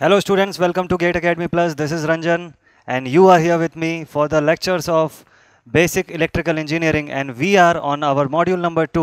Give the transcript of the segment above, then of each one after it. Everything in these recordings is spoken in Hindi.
Hello students welcome to GATE academy plus this is Ranjan and you are here with me for the lectures of basic electrical engineering and we are on our module number two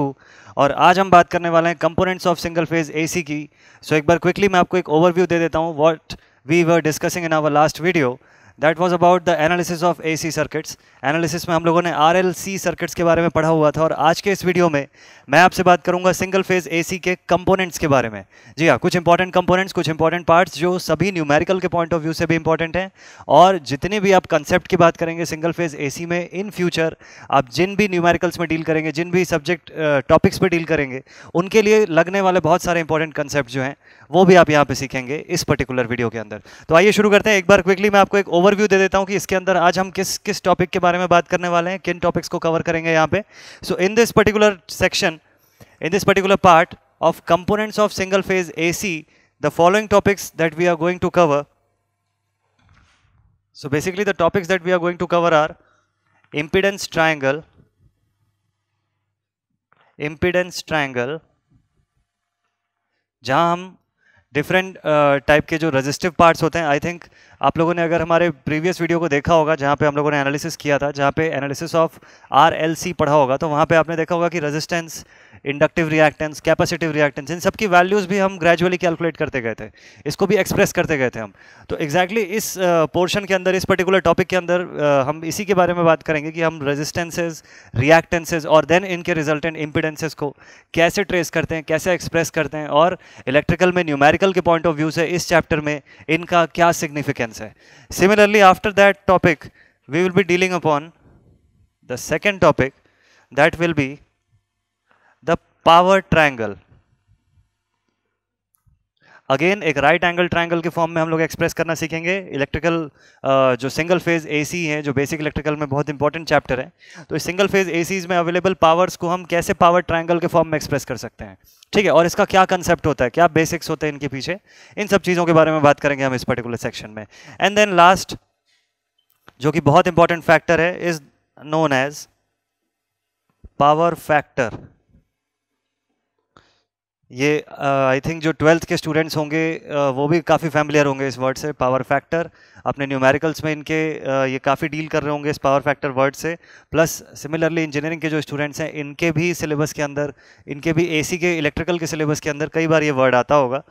और आज हम बात करने वाले हैं components of single phase A C की। सो so, एक बार क्विकली मैं आपको एक ओवरव्यू दे देता हूँ what we were discussing in our last video that was about the analysis of AC circuits analysis में हम लोगों ने आर एल सी सर्किट्स के बारे में पढ़ा हुआ था और आज के इस वीडियो में मैं आपसे बात करूँगा सिंगल फ़ेज़ एसी के कंपोनेंट्स के बारे में। जी हाँ कुछ इंपॉर्टेंट कंपोनेंट्स कुछ इंपॉर्टेंट पार्ट्स जो सभी न्यूमेरिकल के पॉइंट ऑफ़ व्यू से भी इंपॉर्टेंट हैं। और जितने भी आप कंसेप्ट की बात करेंगे सिंगल फ़ेज़ ए सी में इन फ्यूचर आप जिन भी न्यूमेरिकल्स में डील करेंगे, जिन भी सब्जेक्ट टॉपिक्स पर डील करेंगे, उनके लिए लगने वाले बहुत सारे इंपॉर्टेंट कंसेप्ट जो हैं, वो भी आप यहाँ पे सीखेंगे इस पर्टिकुलर वीडियो के अंदर। तो आइए शुरू करते हैं। एक बार क्विकली मैं आपको एक ओवरव्यू दे देता हूँ कि इसके अंदर आज हम किस किस टॉपिक के बारे में बात करने वाले हैं किन टॉपिक्स को कवर करेंगे यहाँ पे। So in this particular section in this particular part of components of single phase AC the following topics that we are going to cover. So basically the topics that we are going to cover are impedance triangle impedance triangle जहाँ हम डिफरेंट टाइप uh, के जो रजिस्टिव पार्ट्स होते हैं आई थिंक आप लोगों ने अगर हमारे प्रीवियस वीडियो को देखा होगा जहाँ पे हम लोगों ने एनालिसिस किया था जहाँ पे analysis of R L C पढ़ा होगा तो वहाँ पे आपने देखा होगा कि resistance inductive reactance capacitive reactance इन सब की वैल्यूज़ भी हम ग्रेजुअली कैलकुलेट करते गए थे। इसको भी एक्सप्रेस करते गए थे हम। तो एग्जैक्टली exactly इस पोर्शन uh, के अंदर इस पर्टिकुलर टॉपिक के अंदर uh, हम इसी के बारे में बात करेंगे कि हम रेजिस्टेंसेज रिएक्टेंसेज और देन इनके रिजल्टेंट इम्पिडेंसेज को कैसे ट्रेस करते हैं कैसे एक्सप्रेस करते हैं और इलेक्ट्रिकल में न्यूमेरिकल के पॉइंट ऑफ़ व्यू से इस चैप्टर में इनका क्या significance say. Similarly, after that topic, we will be dealing upon the second topic that will be the power triangle. Again एक राइट एंगल ट्रायंगल के फॉर्म में हम लोग एक्सप्रेस करना सीखेंगे। इलेक्ट्रिकल जो सिंगल फ़ेज़ एसी है, जो बेसिक इलेक्ट्रिकल में बहुत इंपॉर्टेंट चैप्टर है तो इस सिंगल फ़ेज़ एसीज में अवेलेबल पावर्स को हम कैसे पावर ट्रायंगल के फॉर्म में एक्सप्रेस कर सकते हैं? ठीक है, और इसका क्या कंसेप्ट होता है? क्या बेसिक्स होते हैं इनके पीछे? इन सब चीज़ों के बारे में बात करेंगे हम इस पर्टिकुलर सेक्शन में। एंड देन लास्ट जो कि बहुत इंपॉर्टेंट फैक्टर है is known as power factor ये आई uh, थिंक जो ट्वेल्थ के स्टूडेंट्स होंगे uh, वो भी काफ़ी फैमिलियर होंगे इस वर्ड से पावर फैक्टर अपने न्यूमेरिकल्स में इनके uh, ये काफ़ी डील कर रहे होंगे इस पावर फैक्टर वर्ड से. प्लस सिमिलरली इंजीनियरिंग के जो स्टूडेंट्स हैं इनके भी सिलेबस के अंदर इनके भी एसी के इलेक्ट्रिकल के सिलेबस के अंदर कई बार ये वर्ड आता होगा.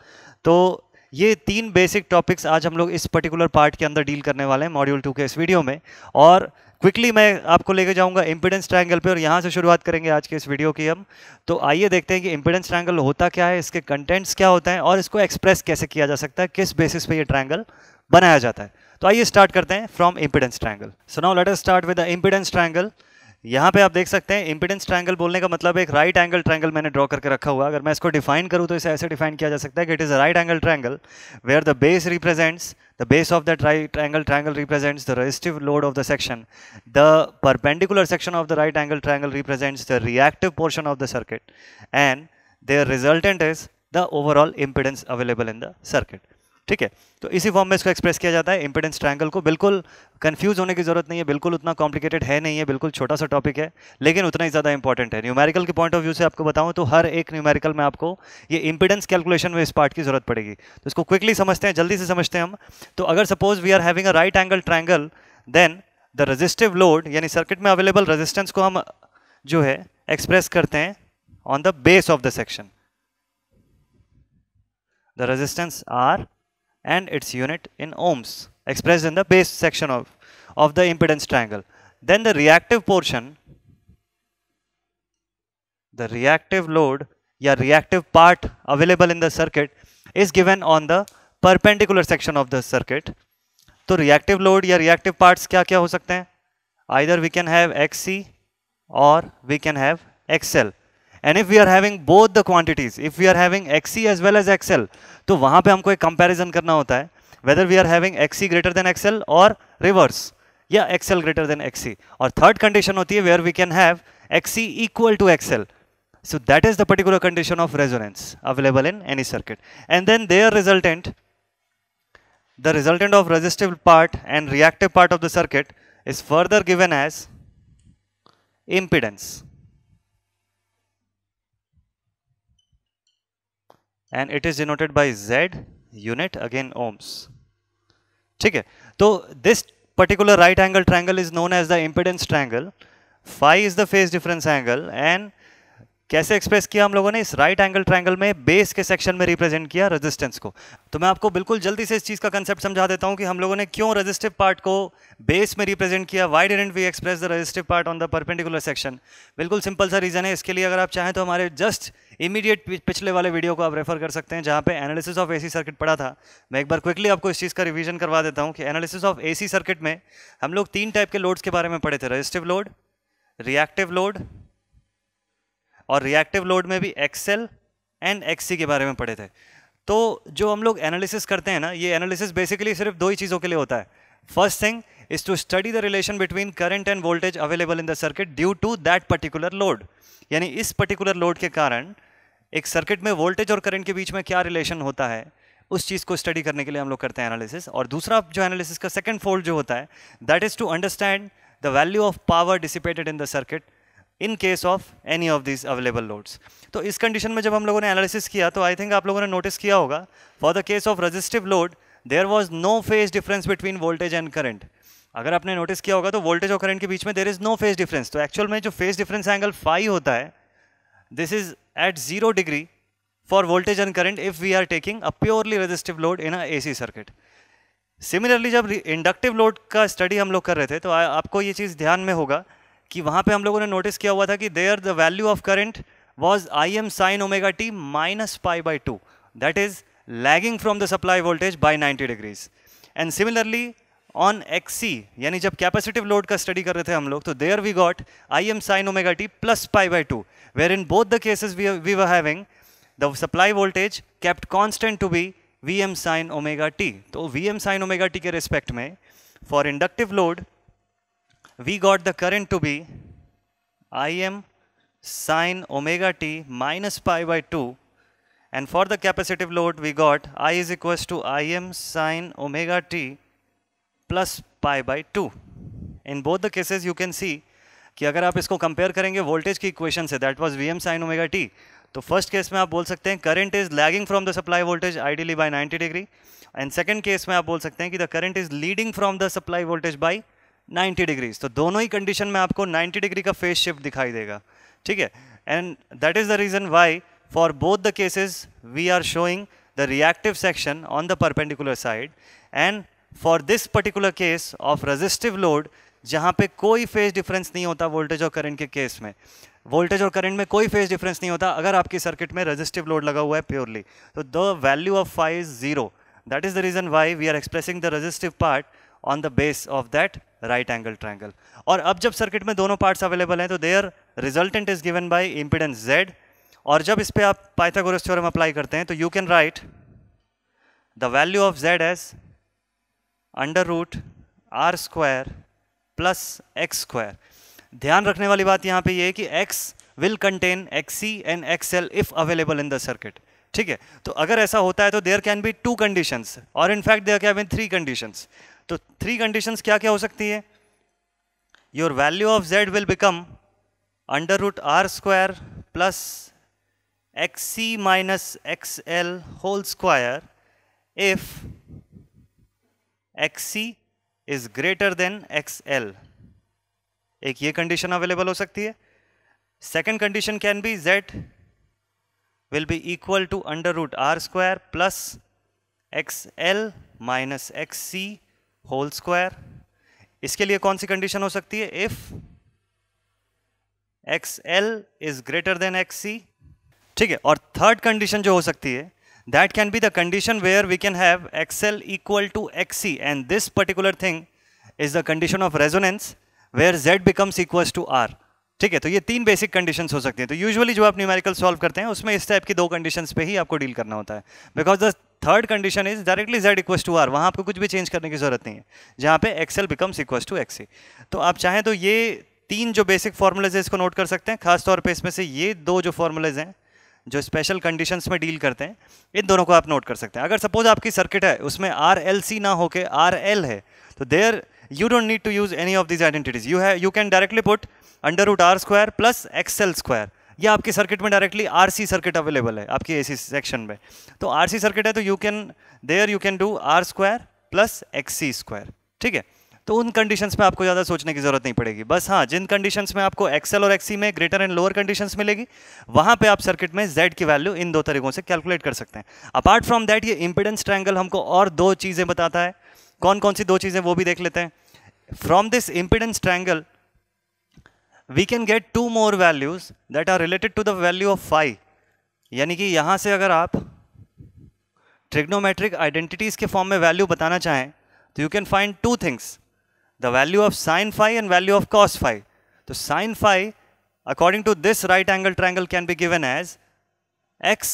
तो ये तीन बेसिक टॉपिक्स आज हम लोग इस पर्टिकुलर पार्ट के अंदर डील करने वाले हैं मॉड्यूल टू के इस वीडियो में. और क्विकली मैं आपको लेके जाऊँगा इम्पिडेंस ट्रायंगल पे और यहाँ से शुरुआत करेंगे आज के इस वीडियो की हम। तो आइए देखते हैं कि इम्पिडेंस ट्रायंगल होता क्या है, इसके कंटेंट्स क्या होते हैं और इसको एक्सप्रेस कैसे किया जा सकता है, किस बेसिस पे ये ट्रायंगल बनाया जाता है। तो आइए स्टार्ट करते हैं from impedance triangle so now let us start with the impedance triangle यहाँ पे आप देख सकते हैं इंपिडेंस ट्रायंगल बोलने का मतलब एक राइट एंगल ट्रायंगल मैंने ड्रॉ करके रखा हुआ अगर मैं इसको डिफाइन करूँ तो इसे ऐसे डिफाइन किया जा सकता है कि it is right angle triangle where the base represents the base of that right angle triangle represents the resistive load of the section the perpendicular section of the right angle triangle represents the reactive portion of the circuit and their resultant is the overall impedance available in the circuit ठीक है? तो इसी फॉर्म में इसको एक्सप्रेस किया जाता है इंपिडेंस ट्रायंगल को। बिल्कुल कंफ्यूज होने की ज़रूरत नहीं है, बिल्कुल उतना कॉम्प्लिकेटेड है नहीं है, बिल्कुल छोटा सा टॉपिक है, लेकिन उतना ही ज़्यादा इंपॉर्टेंट है। न्यूमेरिकल के पॉइंट ऑफ़ व्यू से आपको बताऊँ तो हर एक न्यूमेरिकल में आपको ये इंपिडेंस कैलकुलेशन में इस पार्ट की ज़रूरत पड़ेगी। तो इसको क्विकली समझते हैं, जल्दी से समझते हैं हम। तो अगर suppose we are having a right angle triangle then the resistive load यानी सर्किट में अवेलेबल रजिस्टेंस को हम जो है एक्सप्रेस करते हैं on the base of the section the resistance R and its unit in ohms expressed in the base section of, of the impedance triangle. Then the reactive portion, the reactive load या reactive part available in the circuit is given on the perpendicular section of the circuit. तो reactive load या reactive parts क्या क्या हो सकते हैं either we can have XC or we can have XL. and if we are having both the quantities if we are having XC as well as XL तो वहां पे हमको एक कंपैरिजन करना होता है whether we are having XC greater than XL और रिवर्स या एक्सएल ग्रेटर देन एक्सी और थर्ड कंडीशन होती है where we can have XC equal to XL so that is the particular condition of resonance available in any circuit and then their resultant the resultant of resistive part and reactive part of the circuit is further given as impedance and it is denoted by Z unit again ohms ठीक है तो this particular right angle triangle is known as the impedance triangle phi is the phase difference angle and कैसे एक्सप्रेस किया हम लोगों ने? इस राइट एंगल ट्रायंगल में बेस के सेक्शन में रिप्रेजेंट किया रेजिस्टेंस को। तो मैं आपको बिल्कुल जल्दी से इस चीज़ का कंसेप्ट समझा देता हूँ कि हम लोगों ने क्यों रेजिस्टिव पार्ट को बेस में रिप्रेजेंट किया। Why didn't we express the resistive part on the perpendicular section बिल्कुल सिंपल सा रीजन है। इसके लिए अगर आप चाहें तो हमारे जस्ट इमीडिएट पिछले वाले वीडियो को आप रेफर कर सकते हैं, जहाँ पे एनालिसिस ऑफ़ एसी सर्किट पढ़ा था। मैं एक बार क्विकली आपको इस चीज़ का रिवीजन करवा देता हूँ कि एनालिसिस ऑफ़ एसी सर्किट में हम लोग तीन टाइप के लोड्स के बारे में पढ़े थे। रजिस्टिव लोड रिएक्टिव लोड और रिएक्टिव लोड में भी एक्सेल एंड एक्सी के बारे में पढ़े थे। तो जो हम लोग एनालिसिस करते हैं ना, ये एनालिसिस बेसिकली सिर्फ़ दो ही चीज़ों के लिए होता है। First thing is to study the relation between current and voltage available in the circuit due to that particular load यानी इस पर्टिकुलर लोड के कारण एक सर्किट में वोल्टेज और करंट के बीच में क्या रिलेशन होता है, उस चीज़ को स्टडी करने के लिए हम लोग करते हैं एनालिसिस और दूसरा जो एनालिसिस का सेकंड फोल्ड जो होता है that is to understand the value of power dissipated in the circuit in case of any of this available loads तो इस कंडीशन में जब हम लोगों ने एनालिसिस किया तो आई थिंक आप लोगों ने नोटिस किया होगा for the case of resistive load there was no phase difference between voltage and current अगर आपने नोटिस किया होगा तो वोल्टेज और करंट के बीच में there is no phase difference तो एक्चुअल में जो फ़ेज़ डिफरेंस एंगल फाइव होता है this is at zero degree for voltage and current if we are taking a purely resistive load in a AC circuit similarly जब इंडक्टिव लोड का स्टडी हम लोग कर रहे थे तो आ, आपको ये चीज़ ध्यान में होगा कि वहाँ पे हम लोगों ने नोटिस किया हुआ था कि there the value of current I M sine omega T minus pi by 2 that is lagging from the supply voltage by 90 degrees and similarly on xc यानी जब कैपेसिटिव लोड का स्टडी कर रहे थे हम लोग तो there we got I M sine omega T plus pi by two where in both the cases we were having the supply voltage kept constant to be V M sine omega T तो V M sine omega T के रिस्पेक्ट में for inductive load we got the current to be Im sine omega t minus pi by 2 and for the capacitive load, we got I is equals to Im sine omega t plus pi by 2. In both the cases, you can see कि अगर आप इसको कंपेयर करेंगे वोल्टेज की इक्वेशन से that was V M sine omega T तो फ़र्स्ट केस में आप बोल सकते हैं current is lagging from the supply voltage ideally by 90 degree and second case में आप बोल सकते हैं कि the current is leading from the supply voltage by 90 degrees. तो दोनों ही कंडीशन में आपको 90 डिग्री का फेस शिफ्ट दिखाई देगा। ठीक है? And that is the reason why for both the cases we are showing the reactive section on the perpendicular side and for this particular case of resistive load जहाँ पे कोई फ़ेज़ डिफरेंस नहीं होता वोल्टेज और करंट के केस में। वोल्टेज और करंट में कोई फ़ेज़ डिफरेंस नहीं होता अगर आपकी सर्किट में रेजिस्टिव लोड लगा हुआ है प्योरली तो the value of phi is zero that is the reason why we are expressing the resistive part on the base of that right angle triangle और अब जब सर्किट में दोनों पार्ट्स अवेलेबल हैं तो there resultant is given by impedance Z और जब इस पर आप पाइथागोरस थ्योरम अप्लाई करते हैं तो you can write the value of Z as under root R square plus X square ध्यान रखने वाली बात यहाँ पे ये यह है कि x will contain X C and X L if available in the circuit ठीक है? तो अगर ऐसा होता है तो there can be two conditions और in fact there can be three conditions तो थ्री कंडीशंस क्या क्या हो सकती है? Your value of Z will become under root R square plus X C minus X L whole square if X C is greater than X L एक ये कंडीशन अवेलेबल हो सकती है। Second condition can be Z will be equal to under root R square plus X L minus X C whole square इसके लिए कौन सी कंडीशन हो सकती है? If X L is greater than X C ठीक है? और थर्ड कंडीशन जो हो सकती है that can be the condition where we can have X L equal to X C and this particular thing is the condition of resonance where Z becomes equal to R ठीक है तो ये तीन बेसिक कंडीशंस हो सकती हैं। तो यूजुअली जो आप न्यूमेरिकल सॉल्व करते हैं, उसमें इस टाइप की दो कंडीशंस पे ही आपको डील करना होता है। Because the third condition is directly Z equal to R वहाँ आपको कुछ भी चेंज करने की ज़रूरत नहीं है। जहाँ पे X L becomes equal to X तो आप चाहें तो ये तीन जो बेसिक फॉर्मूलेज है, इसको नोट कर सकते हैं। खासतौर पर इसमें से ये दो जो फॉर्मूलेज हैं, जो स्पेशल कंडीशंस में डील करते हैं, इन दोनों को आप नोट कर सकते हैं। अगर सपोज़ आपकी सर्किट है, उसमें आर एल सी ना होके आर एल है तो there you don't need to use any of this identities you है you can directly put under root R square plus X L square या आपके सर्किट में डायरेक्टली आरसी सर्किट अवेलेबल है, आपकी एसी सेक्शन में। तो आरसी सर्किट है तो you can there you can do R square plus X C square ठीक है? तो उन कंडीशंस में आपको ज़्यादा सोचने की ज़रूरत नहीं पड़ेगी। बस हाँ जिन कंडीशंस में आपको एक्सेल और एक्सी में ग्रेटर एंड लोअर कंडीशंस मिलेगी, वहाँ पे आप सर्किट में जेड की वैल्यू इन दो तरीकों से कैलकुलेट कर सकते हैं। अपार्ट फ्रॉम दैट ये इंपिडेंस ट्रायंगल हमको और दो चीज़ें बताता है। कौन कौन सी दो चीज़ें वो भी देख लेते हैं। From this impedance triangle we can get two more values that are related to the value of phi यानी कि यहाँ से अगर आप ट्रिग्नोमेट्रिक आइडेंटिटीज के फॉर्म में वैल्यू बताना चाहें तो you can find two things the value of sine phi and value of cos phi तो sine phi according to this right angle triangle can be given as X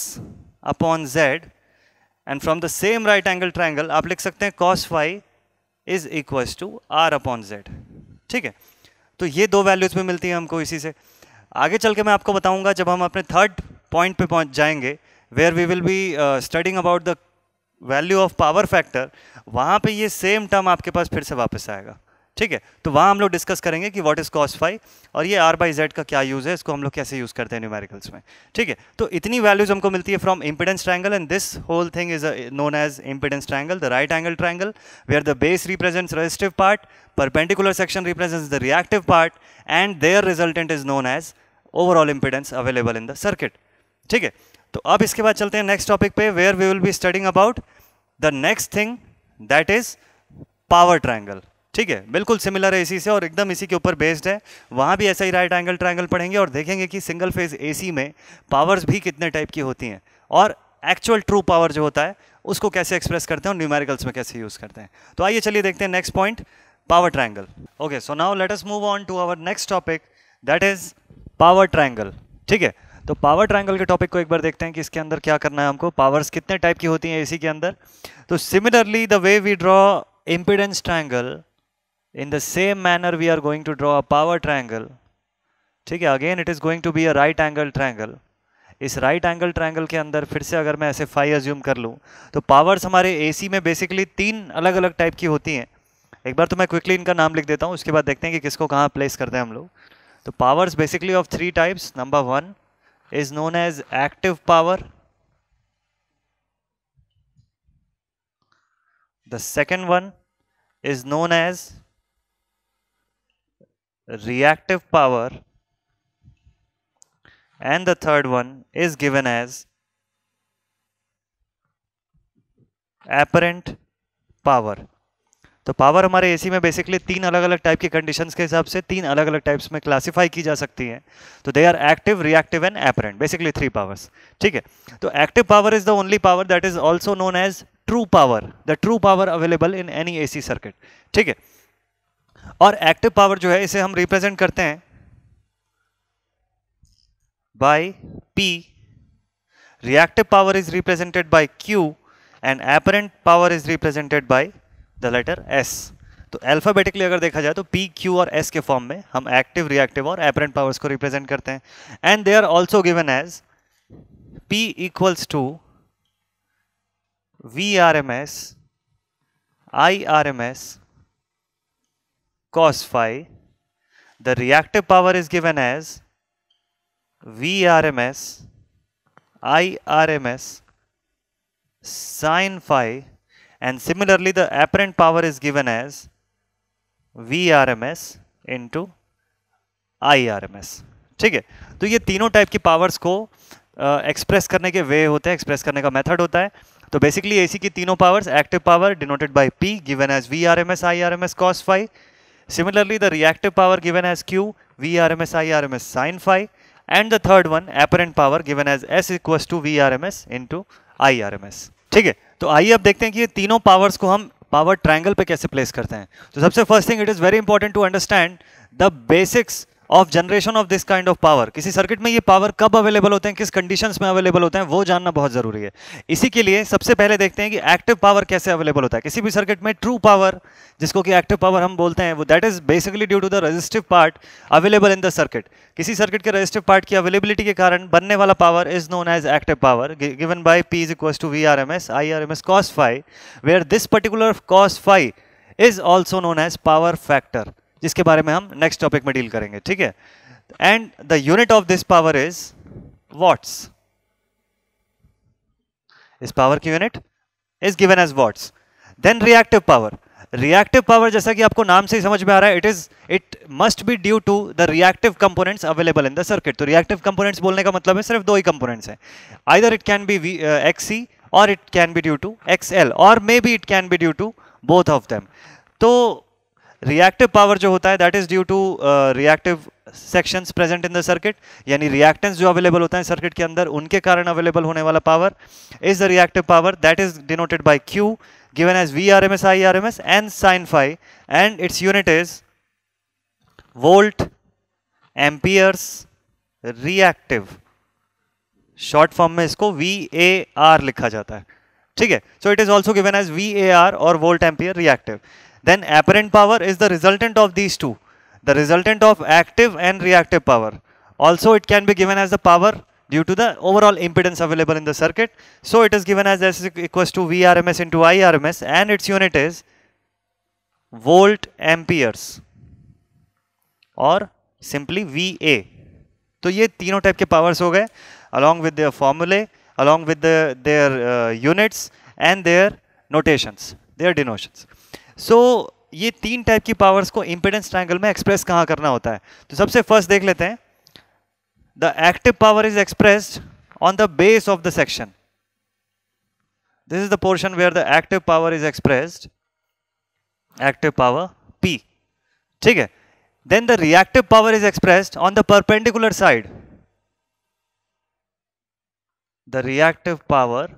upon z and from the same right angle triangle आप लिख सकते हैं cos phi is equal to R upon Z ठीक है? तो ये दो वैल्यूज़ में मिलती हैं हमको इसी से। आगे चल के मैं आपको बताऊँगा जब हम अपने थर्ड पॉइंट पे पहुँच जाएँगे where we will be studying about the value of power factor वहाँ पे ये सेम टर्म आपके पास फिर से वापस आएगा। ठीक है? तो वहाँ हम लोग डिस्कस करेंगे कि व्हाट इज़ कॉस फाइव और ये आर बाई जेड का क्या यूज़ है, इसको हम लोग कैसे यूज़ करते हैं न्यूमेरिकल्स में। ठीक है? तो इतनी वैल्यूज़ हमको मिलती है from impedance triangle and this whole thing is known as impedance triangle the right angle triangle where the base represents resistive part perpendicular section represents the reactive part and there resultant is known as overall impedance available in the circuit ठीक है? तो अब इसके बाद चलते हैं नेक्स्ट टॉपिक पे where we will be studying about the next thing that is power triangle ठीक है, बिल्कुल सिमिलर है इसी से और एकदम इसी के ऊपर बेस्ड है वहाँ भी ऐसा ही राइट एंगल ट्रायंगल पढ़ेंगे और देखेंगे कि सिंगल फ़ेज़ एसी में पावर्स भी कितने टाइप की होती हैं और एक्चुअल ट्रू पावर जो होता है, उसको कैसे एक्सप्रेस करते हैं और न्यूमेरिकल्स में कैसे यूज़ करते हैं तो आइए चलिए देखते हैं next point power triangle. Okay so now let us move on to our next topic, that is power triangle. ठीक है तो पावर ट्रायंगल के टॉपिक को एक बार देखते हैं कि इसके अंदर क्या करना है हमको पावर्स कितने टाइप की होती हैं एसी के अंदर तो similarly the way we draw impedance triangle in the same manner we are going to draw a power triangle ठीक है again it is going to be a right angle triangle इस राइट एंगल ट्रायंगल के अंदर फिर से अगर मैं ऐसे फाइव एज्यूम कर लूँ तो पावर्स हमारे एसी में बेसिकली तीन अलग अलग टाइप की होती हैं। एक बार तो मैं क्विकली इनका नाम लिख देता हूँ, उसके बाद देखते हैं कि किसको कहाँ प्लेस करते हैं हम लोग। तो powers basically of three types number one is known as active power the second one is known as reactive power, and the third one is given as apparent power. तो पावर हमारे एसी में बेसिकली तीन अलग अलग टाइप की कंडीशंस के हिसाब से तीन अलग अलग टाइप्स में क्लासिफाई की जा सकती है। तो they are active reactive and apparent basically three powers ठीक है? तो active power is the only power that is also known as true power the true power available in any AC circuit ठीक है? और एक्टिव पावर जो है, इसे हम रिप्रेजेंट करते हैं by P reactive power is represented by Q and apparent power is represented by the letter S तो अल्फाबेटिकली अगर देखा जाए तो पी क्यू और एस के फॉर्म में हम एक्टिव रिएक्टिव और एपरेंट पावर्स को रिप्रेजेंट करते हैं। And they are also given as P equals to V R M S I R M S cos phi the reactive power is given as vrms irms sin phi and similarly the apparent power is given as VRMS into IRMS ठीक है? तो ये तीनों टाइप की पावर्स को एक्सप्रेस uh, करने के वे होते हैं एक्सप्रेस करने का मेथड होता है। तो बेसिकली एसी की तीनों powers active power denoted by P given as V R M S I R M S cos phi similarly the reactive power given as Q, V R M S I R M S sine phi and the third one apparent power given as S into M S ठीक है? तो आइए अब देखते हैं कि ये तीनों पावर्स को हम पावर ट्रायंगल पे कैसे प्लेस करते हैं। तो सबसे first thing it is very important to understand the basics of generation of this kind of power किसी सर्किट में ये पावर कब अवेलेबल होते हैं, किस कंडीशंस में अवेलेबल होते हैं, वो जानना बहुत ज़रूरी है। इसी के लिए सबसे पहले देखते हैं कि एक्टिव पावर कैसे अवेलेबल होता है। किसी भी सर्किट में ट्रू पावर जिसको कि एक्टिव पावर हम बोलते हैं, वो that is basically due to the resistive part available in the circuit किसी सर्किट के रजिस्टिव पार्ट की अवेलेबिलिटी के कारण बनने वाला power is known as active power given by P is equal to V R M S I R M S cos phi where this particular cos phi is also known as power factor जिसके बारे में हम नेक्स्ट टॉपिक में डील करेंगे, ठीक है and the unit of this power is watts. इस पावर की unit is given as watts. Then reactive power. Reactive power जैसा कि आपको नाम से ही समझ में आ रहा है it is it must be due to the reactive components available in the circuit तो रिएक्टिव कंपोनेंट्स बोलने का मतलब है, सिर्फ़ दो ही कंपोनेंट्स हैं either it can be X C और it can be due to X L और maybe it can be due to both of them तो रिएक्टिव पावर जो होता है that is due to reactive sections present in the circuit यानी रिएक्टेंस जो अवेलेबल होता है सर्किट के अंदर उनके कारण अवेलेबल होने वाला power is the reactive power that is denoted by Q given as VRMS, IRMS and sin phi and its unit is volt amperes reactive. Short form में इसको वी ए आर लिखा जाता है। ठीक है? So it is also given as V A R और volt ampere reactive Then apparent power is the resultant of these two the resultant of active and reactive power also it can be given as the power due to the overall impedance available in the circuit. So it is given as S equals to VRMS into IRMS and its unit is volt amperes or simply VA. तो ये तीनों टाइप के पावर्स हो गए along with their formulae, along with the, their uh, units and their notations, their denotions. So so, ये तीन टाइप की पावर्स को इंपेडेंस ट्रायंगल में एक्सप्रेस कहाँ करना होता है? तो सबसे फ़र्स्ट देख लेते हैं। The active power is express on the base of the section this is the portion where the active power is express active power P ठीक है? Then the reactive power is expressed on the perpendicular side the reactive power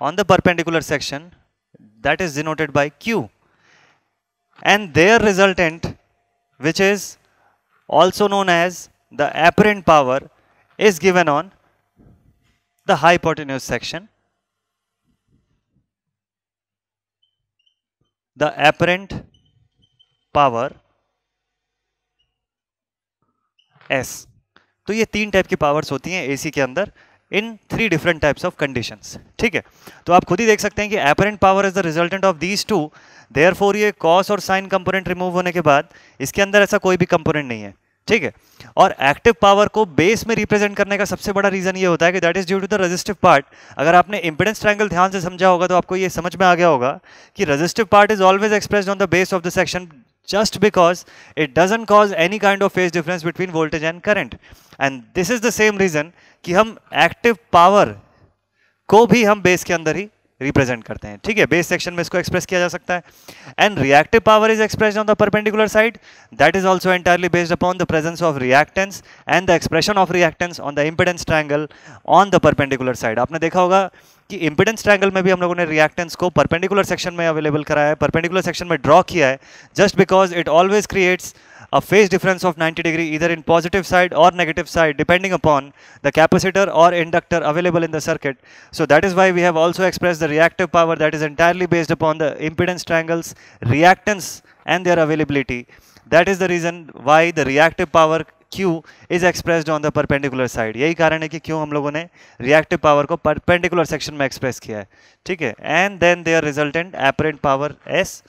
on the perpendicular section that is denoted by Q. And their resultant which is also known as the apparent power is given on the hypotenuse section. The apparent power S. तो ये तीन टाइप की पावर्स होती हैं एसी के अंदर in three different types of conditions ठीक है? तो आप खुद ही देख सकते हैं कि apparent power is the resultant of these two therefore ये कॉस और साइन कंपोनेंट रिमूव होने के बाद इसके अंदर ऐसा कोई भी कंपोनेंट नहीं है। ठीक है? और एक्टिव पावर को बेस में रिप्रेजेंट करने का सबसे बड़ा रीजन ये होता है कि that is due to the resistive part अगर आपने इंपिडेंस ट्रायंगल ध्यान से समझा होगा तो आपको ये समझ में आ गया होगा कि resistive part is always expressed on the base of the section just because it doesn't cause any kind of phase difference between voltage and current. And this is the same reason कि हम एक्टिव पावर को भी हम बेस के अंदर ही रिप्रेजेंट करते हैं। ठीक है? बेस सेक्शन में इसको एक्सप्रेस किया जा सकता है। And reactive power is express on the perpendicular side that is also entirely based upon the presence of reactance and the expression of reactance on the impedance triangle on the perpendicular side आपने देखा होगा कि इम्पिडेंस ट्रायंगल में भी हम लोगों ने रिएक्टेंस को परपेंडिकुलर सेक्शन में अवेलेबल कराया है परपेंडिकुलर सेक्शन में ड्रॉ किया है just because it always creates a phase difference of 90 degree either in positive side or negative side depending upon the capacitor or inductor available in the circuit. So that is why we have also expressed the reactive power that is entirely based upon the impedance triangles, reactance and their availability. That is the reason why the reactive power Q is express on the perpendicular side यही कारण है कि क्यों हम लोगों ने रिएक्टिव पावर को परपेंडिकुलर सेक्शन में एक्सप्रेस किया है। ठीक है? And then their resultant apparent power S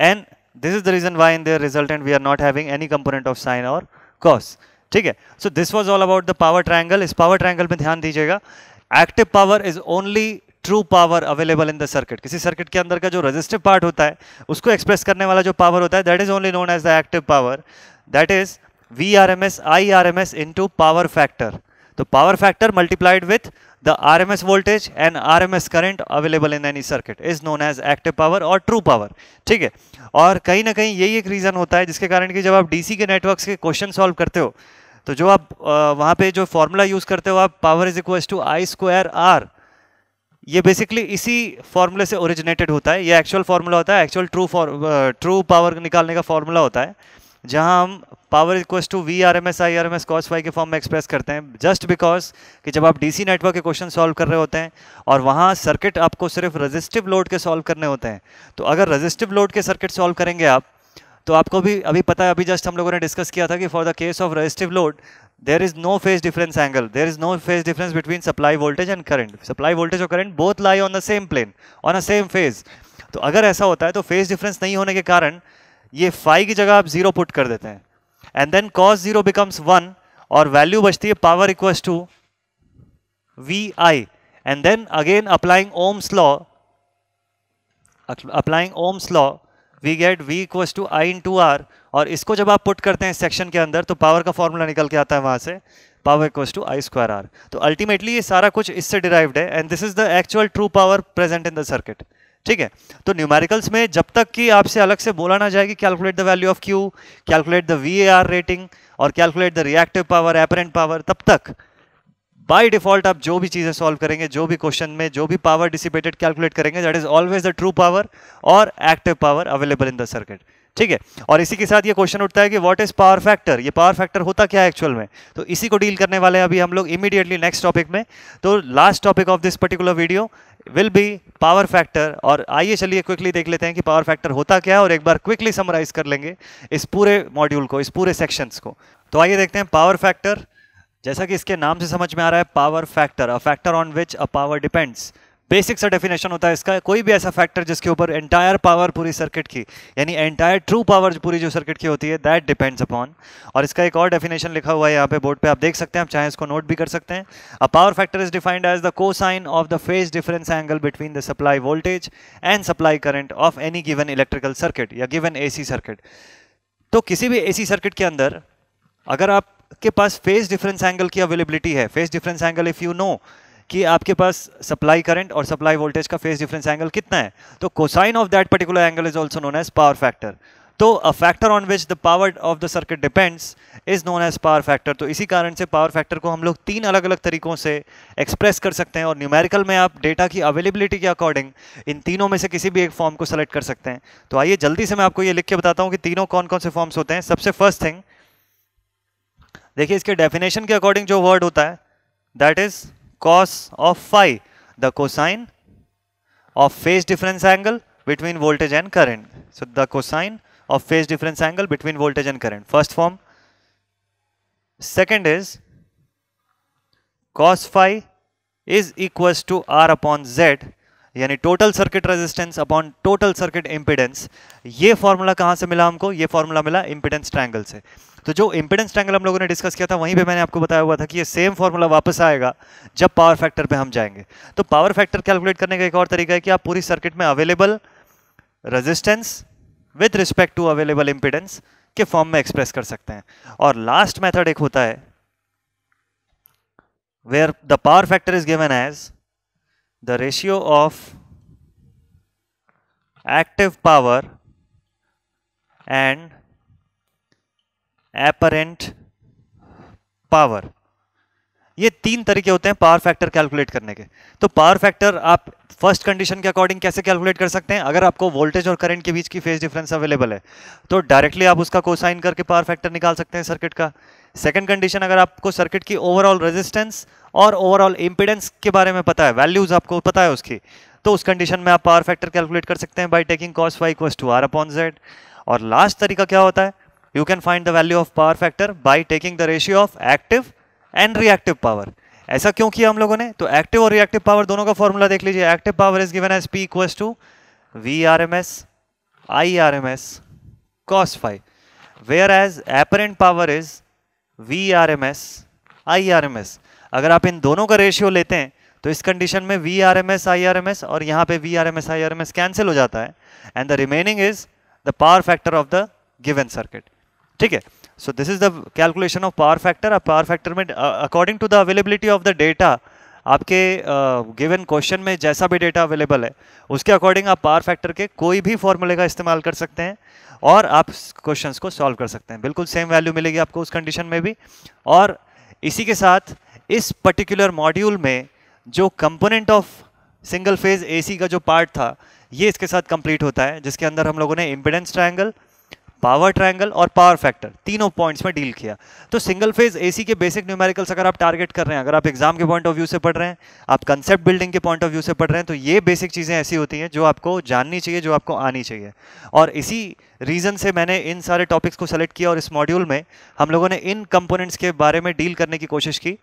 and this is the reason why in their resultant we are not having any component of sine और कॉस ठीक है? So this was all about the power triangle इस पावर ट्राइंगल में ध्यान दीजिएगा। Active power is only true power available in the circuit किसी सर्किट के अंदर का जो रजिस्टिव पार्ट होता है, उसको एक्सप्रेस करने वाला जो पावर होता है that is only known as the active power that is V R M S I R M S into power factor तो power factor multiplied with the RMS voltage and RMS current available in any circuit is known as active power or true power. ठीक है? और कहीं ना कहीं यही एक रीज़न होता है जिसके कारण कि जब आप डीसी के नेटवर्क्स के क्वेश्चन सॉल्व करते हो तो जो आप वहाँ पे जो फॉर्मूला यूज़ करते हो आप power is equal to I square R ये बेसिकली इसी फॉर्मूले से ओरिजिनेटेड होता है। ये एक्चुअल फॉर्मूला होता है एक्चुअल ट्रू ट्रू पावर निकालने का फॉर्मूला होता है। जहाँ हम power equals to V R M S I R M S cos phi के फॉर्म में एक्सप्रेस करते हैं जस्ट बिकॉज़ कि जब आप डीसी नेटवर्क के क्वेश्चन सॉल्व कर रहे होते हैं, और वहाँ सर्किट आपको सिर्फ़ रजिस्टिव लोड के सॉल्व करने होते हैं तो अगर रजिस्टिव लोड के सर्किट सॉल्व करेंगे आप तो आपको भी, अभी पता है, अभी जस्ट हम लोगों ने डिस्कस किया था कि for the case of resistive load there is no phase difference angle there is no phase difference between supply voltage and current supply voltage और current both lie on the same plane on a same phase तो अगर ऐसा होता है तो फ़ेज़ डिफरेंस नहीं होने के कारण ये फाई की जगह आप ज़ीरो पुट कर देते हैं। And then cos zero becomes one और वैल्यू बचती है power equals to V I and then again applying ohm's law applying ohm's law we get V equals to I into R और इसको जब आप पुट करते हैं सेक्शन के अंदर तो पावर का फॉर्मूला निकल के आता है वहाँ से power equals to I square R तो अल्टीमेटली ये सारा कुछ इससे डिराइव्ड है। And this is the actual true power present in the circuit ठीक है? तो न्यूमेरिकल्स में जब तक कि आपसे अलग से बोला ना जाए कि calculate the value of Q calculate the VAR rating और calculate the reactive power apparent power तब तक बाय डिफ़ॉल्ट आप जो भी चीज़ें सॉल्व करेंगे, जो भी क्वेश्चन में, जो भी पावर डिसिपेटेड कैलकुलेट करेंगे that is always the true power और active power available in the circuit ठीक है? और इसी के साथ ये क्वेश्चन उठता है कि व्हाट इज़ पावर फैक्टर ये पावर फैक्टर होता क्या है एक्चुअल में? तो इसी को डील करने वाले हैं अभी हम लोग इमीडिएटली नेक्स्ट टॉपिक में। तो last topic of this particular video will be power factor और आइए चलिए क्विकली देख लेते हैं कि पावर फैक्टर होता क्या है और एक बार क्विकली समराइज कर लेंगे इस पूरे मॉड्यूल को, इस पूरे सेक्शंस को। तो आइए देखते हैं पावर फैक्टर जैसा कि इसके नाम से समझ में आ रहा है power factor a factor on which a power depends basic सा डेफिनेशन होता है इसका। कोई भी ऐसा फैक्टर जिसके ऊपर एंटायर पावर पूरी सर्किट की, यानी एंटायर ट्रू पावर पूरी जो सर्किट की होती है दैट डिपेंड्स अपॉन और इसका एक और डेफिनेशन लिखा हुआ है यहाँ पे बोर्ड पे, आप देख सकते हैं, आप चाहे इसको नोट भी कर सकते हैं। A power factor is defined as the cosine of the phase difference angle between the supply voltage and supply current of any given electrical circuit या गिवन एसी सर्किट तो किसी भी एसी सर्किट के अंदर, अगर आपके पास फ़ेज़ डिफरेंस एंगल की अवेलेबिलिटी है phase difference angle if you know कि आपके पास सप्लाई करंट और सप्लाई वोल्टेज का फेस डिफरेंस एंगल कितना है? तो cosine of that particular angle is also known as power factor तो a factor on which the power of the circuit depends is known as power factor तो इसी कारण से पावर फैक्टर को हम लोग तीन अलग अलग तरीकों से एक्सप्रेस कर सकते हैं और न्यूमेरिकल में आप डेटा की अवेलेबिलिटी के अकॉर्डिंग इन तीनों में से किसी भी एक फॉर्म को सेलेक्ट कर सकते हैं। तो आइए जल्दी से मैं आपको ये लिख के बताता हूँ कि तीनों कौन कौन से फॉर्म्स होते हैं। सबसे फ़र्स्ट थिंग देखिए इसके डेफिनेशन के अकॉर्डिंग जो वर्ड होता है that is cos of phi, the cosine of phase difference angle between voltage and current. So, the cosine of phase difference angle between voltage and current. First form. Second is cos phi is equals to R upon Z यानी total circuit resistance upon total circuit impedance ये फॉर्मूला कहाँ से मिला हमको ये फॉर्मूला मिला इंपिडेंस ट्रायंगल से तो जो इंपिडेंस ट्रायंगल हम लोगों ने डिस्कस किया था, वहीं पे मैंने आपको बताया हुआ था कि ये सेम फॉर्मूला वापस आएगा जब पावर फैक्टर पे हम जाएँगे। तो पावर फैक्टर कैलकुलेट करने का एक और तरीका है कि आप पूरी सर्किट में available resistance with respect to available impedance के फॉर्म में एक्सप्रेस कर सकते हैं। और लास्ट मेथड एक होता है where the power factor is given as the ratio of active power and apparent power ये तीन तरीके होते हैं पावर फैक्टर कैलकुलेट करने के। तो पावर फैक्टर आप फ़र्स्ट कंडीशन के अकॉर्डिंग कैसे कैलकुलेट कर सकते हैं? अगर आपको वोल्टेज और करंट के बीच की फ़ेज़ डिफरेंस अवेलेबल है तो डायरेक्टली आप उसका कोसाइन करके पावर फैक्टर निकाल सकते हैं सर्किट का। सेकंड कंडीशन अगर आपको सर्किट की ओवरऑल रेजिस्टेंस और ओवरऑल इंपिडेंस के बारे में पता है वैल्यूज़ आपको पता है उसकी तो उस कंडीशन में आप पावर फैक्टर कैलकुलेट कर सकते हैं by taking cos Y equals to R upon Z और लास्ट तरीका क्या होता है? You can find the value of power factor by taking the ratio of active and reactive power ऐसा क्यों किया हम लोगों ने? तो एक्टिव और रिएक्टिव पावर दोनों का फॉर्मूला देख लीजिए। Active power is given as P equals to V R M S I R M S cos five whereas apparent power is V R M S I R M S अगर आप इन दोनों का रेशियो लेते हैं तो इस कंडीशन में V R M S I R M S और यहाँ पे V R M S I R M S cancel हो जाता है। And the remaining is the power factor of the given circuit ठीक है। So this is the calculation of power factor power factor में according to the availability of the data आपके गिवन uh, क्वेश्चन में जैसा भी डेटा अवेलेबल है उसके अकॉर्डिंग आप पावर फैक्टर के कोई भी फॉर्मूले का इस्तेमाल कर सकते हैं और आप क्वेश्चंस को सॉल्व कर सकते हैं। बिल्कुल सेम वैल्यू मिलेगी आपको उस कंडीशन में भी। और इसी के साथ इस पर्टिकुलर मॉड्यूल में जो component of single phase AC का जो पार्ट था ये इसके साथ कंप्लीट होता है जिसके अंदर हम लोगों ने इम्पिडेंस ट्रायंगल पावर ट्रायंगल और पावर फैक्टर, तीनों पॉइंट्स में डील किया। तो सिंगल फ़ेज़ एसी के बेसिक न्यूमेरिकल्स अगर आप टारगेट कर रहे हैं, अगर आप एग्ज़ाम के पॉइंट ऑफ़ व्यू से पढ़ रहे हैं, आप कंसेप्ट बिल्डिंग के पॉइंट ऑफ़ व्यू से पढ़ रहे हैं तो ये बेसिक चीज़ें ऐसी होती हैं जो आपको जाननी चाहिए, जो आपको आनी चाहिए। और इसी रीज़न से मैंने इन सारे टॉपिक्स को सेलेक्ट किया और इस मॉड्यूल में हम लोगों ने इन कंपोनेंट्स के बारे में डील करने की कोशिश की।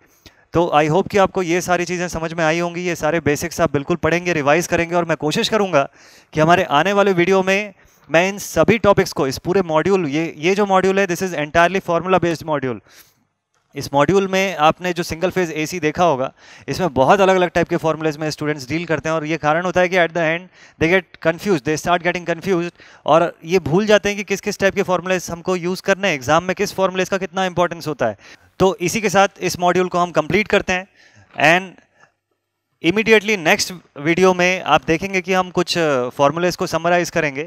तो आई होप कि आपको ये सारी चीज़ें समझ में आई होंगी, ये सारे बेसिक्स आप बिल्कुल पढ़ेंगे रिवाइज करेंगे और मैं कोशिश करूँगा कि हमारे आने वाले वीडियो में मैं इन सभी टॉपिक्स को, इस पूरे मॉड्यूल ये ये जो मॉड्यूल है this is entirely formula based module इस मॉड्यूल में आपने जो सिंगल फ़ेज़ एसी देखा होगा, इसमें बहुत अलग अलग टाइप के फॉर्मूलेज में स्टूडेंट्स डील करते हैं और ये कारण होता है कि at the end they get confuse they start getting confuse और ये भूल जाते हैं कि किस किस टाइप के फॉर्मूलेज हमको यूज़ करने हैं एग्ज़ाम में किस फॉर्मूलेज का कितना इंपॉर्टेंस होता है। तो इसी के साथ इस मॉड्यूल को हम कंप्लीट करते हैं एंड इमीडिएटली नेक्स्ट वीडियो में आप देखेंगे कि हम कुछ फॉर्मूलेज को समराइज करेंगे।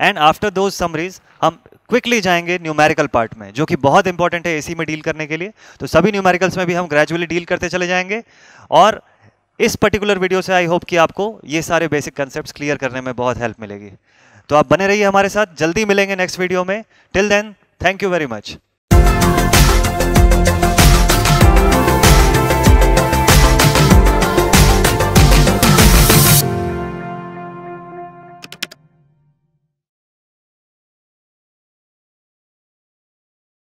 एंड आफ्टर दोज समरीज हम क्विकली जाएँगे न्यूमेरिकल पार्ट में, जो कि बहुत इंपॉर्टेंट है एसी में डील करने के लिए। तो सभी न्यूमेरिकल्स में भी हम ग्रेजुअली डील करते चले जाएँगे। और इस पर्टिकुलर वीडियो से आई होप कि आपको ये सारे बेसिक कंसेप्ट क्लियर करने में बहुत हेल्प मिलेगी। तो आप बने रहिए हमारे साथ। जल्दी मिलेंगे नेक्स्ट वीडियो में। Till then thank you very much